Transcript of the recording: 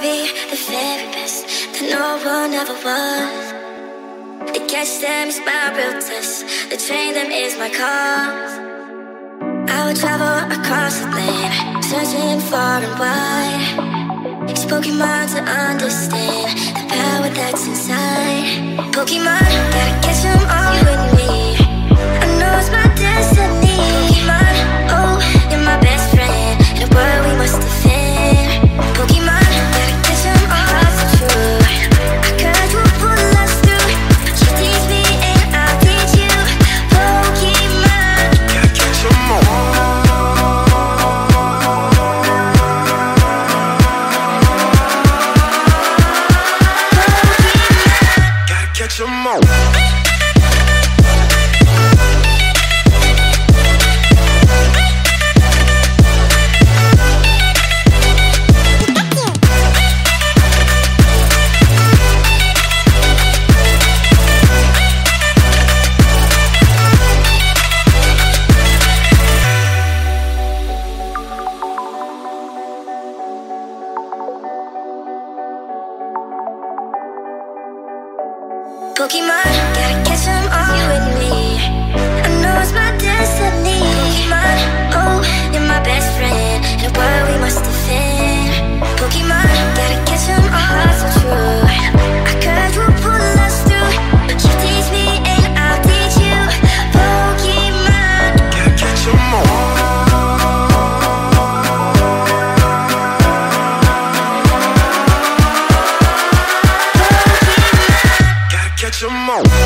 be the very best that no one ever was. To catch them is my real test. To train them is my cause. I would travel across the land, searching far and wide. It's Pokemon to understand the power that's inside. Pokemon, Pokemon, gotta get Come on.